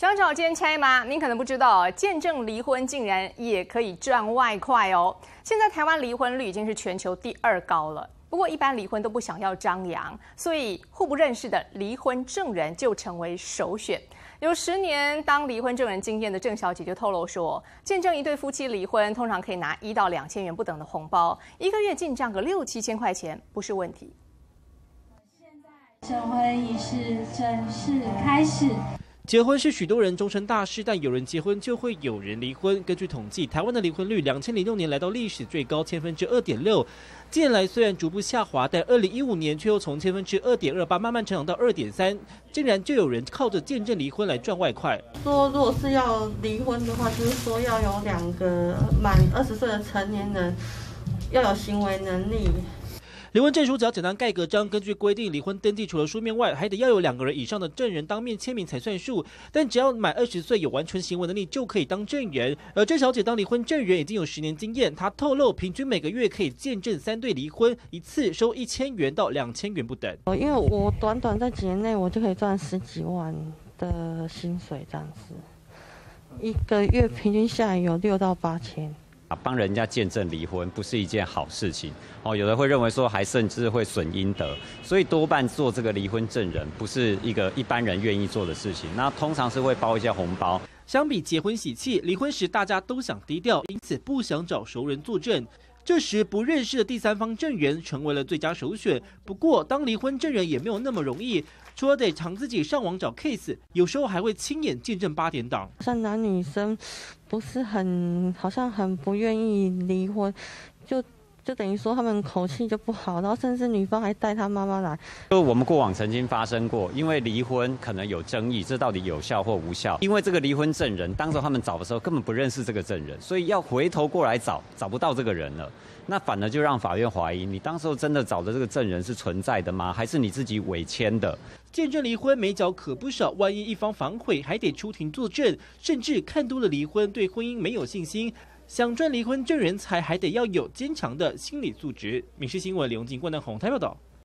想找奸差吗？您可能不知道，见证离婚竟然也可以赚外快哦。现在台湾离婚率已经是全球第二高了。不过一般离婚都不想要张扬，所以互不认识的离婚证人就成为首选。有十年当离婚证人经验的郑小姐就透露说，见证一对夫妻离婚，通常可以拿一到两千元不等的红包，一个月进账个六七千块钱不是问题。现在证婚仪式正式开始。结婚是许多人终身大事，但有人结婚就会有人离婚。根据统计，台湾的离婚率两千零六年来到历史最高千分之二点六，近来虽然逐步下滑，但二零一五年却又从千分之二点二八慢慢成长到二点三，竟然就有人靠着见证离婚来赚外快。说如果是要离婚的话，就是说要有两个满二十岁的成年人，要有行为能力。离婚证书只要简单盖个章，根据规定，离婚登记除了书面外，还得要有两个人以上的证人当面签名才算数。但只要满二十岁，有完全行为能力，就可以当证人。而郑小姐当离婚证人已经有十年经验，她透露，平均每个月可以见证三对离婚，一次收一千元到两千元不等。哦，因为我短短在几年内，我就可以赚十几万的薪水，这样子，一个月平均下来有六到八千。啊，帮人家见证离婚不是一件好事情哦。有的会认为说还甚至会损阴德，所以多半做这个离婚证人不是一个一般人愿意做的事情。那通常是会包一些红包。相比结婚喜气，离婚时大家都想低调，因此不想找熟人作证。这时，不认识的第三方证人成为了最佳首选。不过，当离婚证人也没有那么容易，除了得常自己上网找 case，有时候还会亲眼见证八点档。像男女生不是很，好像很不愿意离婚，就。就等于说他们口气就不好，然后甚至女方还带他妈妈来。就我们过往曾经发生过，因为离婚可能有争议，这到底有效或无效？因为这个离婚证人，当时他们找的时候根本不认识这个证人，所以要回头过来找，找不到这个人了，那反而就让法院怀疑你当时候真的找的这个证人是存在的吗？还是你自己伪签的？见证离婚美角可不少，万一一方反悔，还得出庭作证，甚至看多了离婚，对婚姻没有信心。想赚离婚证人才，还得要有坚强的心理素质。民事新闻，刘永金、郭南红台报道。